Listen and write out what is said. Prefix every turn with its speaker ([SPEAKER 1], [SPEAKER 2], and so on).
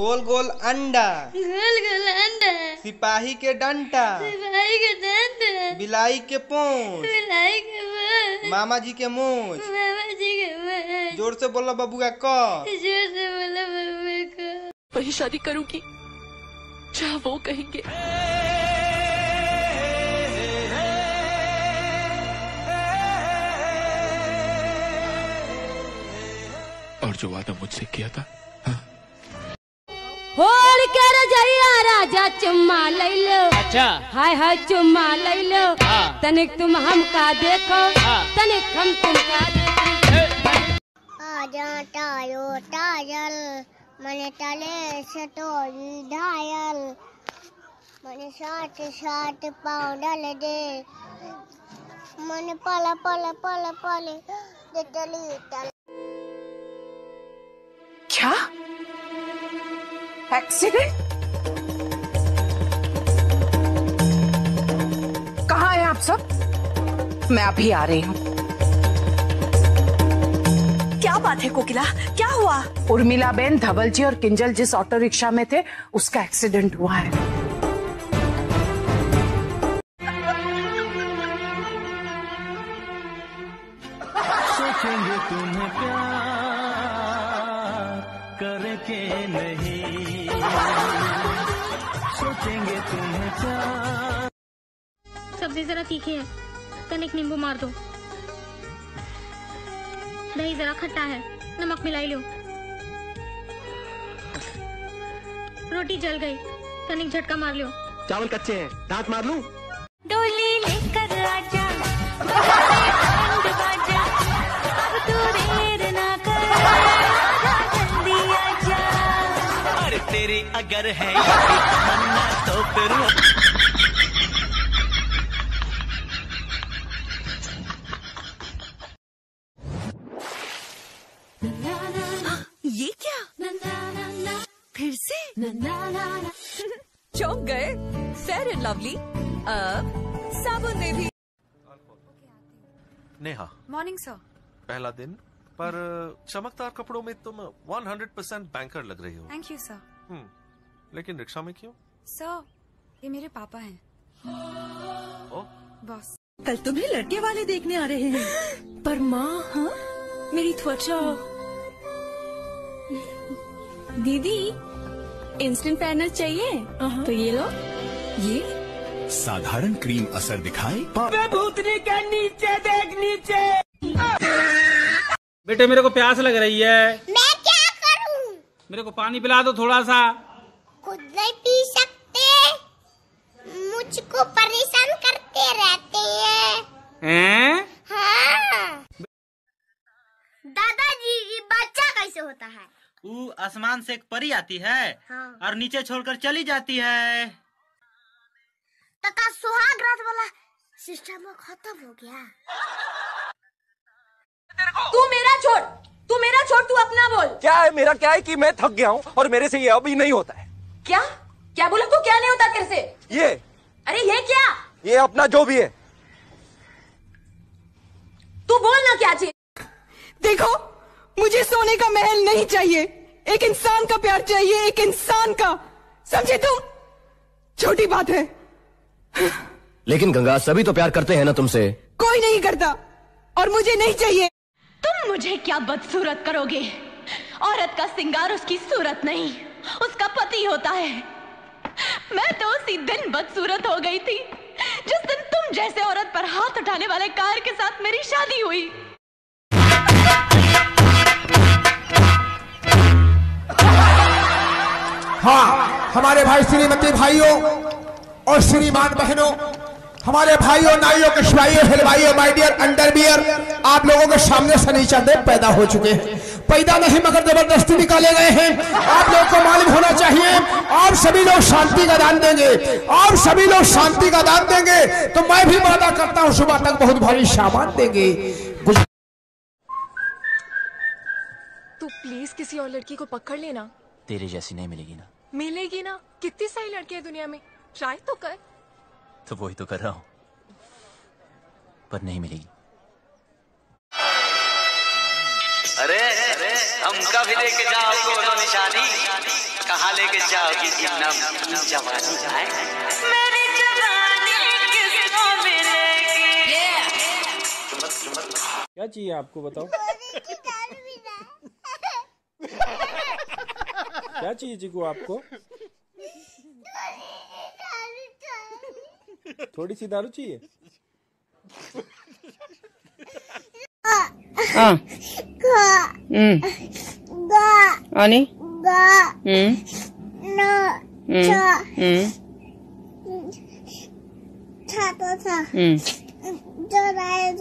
[SPEAKER 1] गोल गोल अंडा।
[SPEAKER 2] गोल गोल अंडा।
[SPEAKER 1] सिपाही के डंटा
[SPEAKER 2] सिपाही के दंत
[SPEAKER 1] बिलाई के पोंछ।
[SPEAKER 2] बिलाई के मुँह
[SPEAKER 1] मामा जी के मूछ।
[SPEAKER 2] मामा जी के मुँह
[SPEAKER 1] ज़ोर से बोला बबुआ क
[SPEAKER 2] ज़ोर से बोला मम्मी को
[SPEAKER 3] वही शादी करूँगी जहाँ वो कहेंगे।
[SPEAKER 4] और जो वादा मुझसे किया था
[SPEAKER 5] होड़ के रजैया राजा चुम्मा ले लो।
[SPEAKER 6] अच्छा।
[SPEAKER 5] हाय हाय चुम्मा ले लो।
[SPEAKER 6] हाँ।
[SPEAKER 5] तनिक तुम हमका देखो।
[SPEAKER 6] हाँ।
[SPEAKER 5] तनिक हम तुमका देखो।
[SPEAKER 7] आजा टायो टायल मने तले से तोरी ढायल मने साथ साथ पाउडर दे। मने पल पल पल पल दे तली तल।
[SPEAKER 3] एक्सीडेंट कहाँ हैं आप सब? मैं अभी आ रही हूँ।
[SPEAKER 8] क्या बात है कोकिला? क्या हुआ?
[SPEAKER 3] उर्मिला बेन धवल जी और किंजल जिस ऑटो रिक्शा में थे उसका एक्सीडेंट हुआ है।
[SPEAKER 9] सोचेंगे तुम्हें प्यार करके नहीं। सोचेंगे तुम्हें
[SPEAKER 2] सब्ज़ी जरा तीखी है। तनिक नींबू मार दो। दही जरा खट्टा है। नमक मिलाई लो। रोटी जल गई। तनिक झटका मार लो।
[SPEAKER 9] चावल कच्चे हैं। दांत मार लूँ?
[SPEAKER 7] डोली लेकर आजा
[SPEAKER 9] अगर है तमन्ना तो फिर
[SPEAKER 8] ये क्या? फिर से? चौंक गए। फेयर एंड लवली अब साबुन ने भी।
[SPEAKER 10] नेहा।
[SPEAKER 11] मॉर्निंग सर
[SPEAKER 10] पहला दिन पर चमकदार कपड़ों में तुम 100% बैंकर लग रही हो।
[SPEAKER 11] थैंक यू सर
[SPEAKER 10] लेकिन रिक्शा में क्यों?
[SPEAKER 11] सर ये मेरे पापा हैं।
[SPEAKER 10] ओ?
[SPEAKER 11] बॉस।
[SPEAKER 8] कल तुम्हें लड़के वाले देखने आ रहे हैं। पर माँ हाँ? मेरी त्वचा।
[SPEAKER 11] दीदी इंस्टेंट पैनल चाहिए। तो ये लो। ये?
[SPEAKER 4] साधारण क्रीम असर दिखाए।
[SPEAKER 6] बेटे मेरे को प्यास लग रही है। मेरे को पानी पिला दो थोड़ा सा
[SPEAKER 7] खुद नहीं पी सकते। मुझको परेशान करते रहते हैं।
[SPEAKER 6] हैं?
[SPEAKER 7] हाँ। दादाजी ये बच्चा कैसे होता है?
[SPEAKER 12] वो आसमान से एक परी आती है
[SPEAKER 7] हाँ।
[SPEAKER 12] और नीचे छोड़कर चली जाती है।
[SPEAKER 7] तथा सुहाग रात वाला सिस्टम खत्म हो गया।
[SPEAKER 5] तू मेरा छोड़। छोड़ तू अपना बोल।
[SPEAKER 9] क्या है मेरा क्या है कि मैं थक गया हूँ और मेरे से ये अभी नहीं होता है?
[SPEAKER 5] क्या? क्या बोला तू? क्या नहीं होता तेरे से?
[SPEAKER 9] ये।
[SPEAKER 5] अरे ये क्या?
[SPEAKER 9] ये अपना जो भी है।
[SPEAKER 5] तू बोल ना क्या चीज़
[SPEAKER 8] देखो मुझे सोने का महल नहीं चाहिए। एक इंसान का प्यार चाहिए एक इंसान का। समझे तुम? छोटी बात है।
[SPEAKER 9] लेकिन गंगा सभी तो प्यार करते हैं ना तुमसे?
[SPEAKER 8] कोई नहीं करता। और मुझे नहीं चाहिए।
[SPEAKER 3] मुझे क्या बदसूरत करोगे? औरत का सिंगार उसकी सूरत नहीं, उसका पति होता है। मैं तो उसी दिन बदसूरत हो गई थी, जिस दिन तुम जैसे औरत पर हाथ उठाने वाले कार के साथ मेरी शादी हुई।
[SPEAKER 13] हाँ हमारे भाई श्रीमती भाइयों और श्रीमान बहनों हमारे भाइयों नाइयों कशवाइयों हलवाइयों माय डियर अंडरवियर आप लोगों के सामने सनीचर देव पैदा हो चुके हैं। पैदा नहीं मगर ज़बरदस्ती निकाले गए हैं। आप लोग को मालूम होना चाहिए आप सभी लोग शांति का दान देंगे आप सभी लोग शांति का दान देंगे। तो मैं भी वादा करता हूँ सुबह तक बहुत भारी सामान देंगे।
[SPEAKER 3] तू प्लीज़ किसी और लड़की को पकड़ लेना।
[SPEAKER 12] तेरे जैसी नहीं मिलेगी ना।
[SPEAKER 3] मिलेगी ना? कितनी सारी लड़कियाँ दुनिया में? ट्राई तो कर।
[SPEAKER 12] तो वही तो कर रहा हूँ। पर नहीं मिलेगी।
[SPEAKER 9] अरे हमका भी लेके जाओ कोनो निशानी? कहाँ लेके जाओगी जवानी है। मेरी जवानी किसको मिलेगी?
[SPEAKER 6] क्या चाहिए आपको बताओ? क्या चाहिए चिकू आपको? थोड़ी सी दारू चाहिए?
[SPEAKER 14] हाँ। हम्म। हम्म। हम्म। हम्म।
[SPEAKER 7] था तो था जो राय